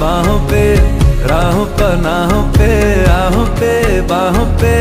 बाहों पे राहों पर नाहों पे आहों पे बाहों पे।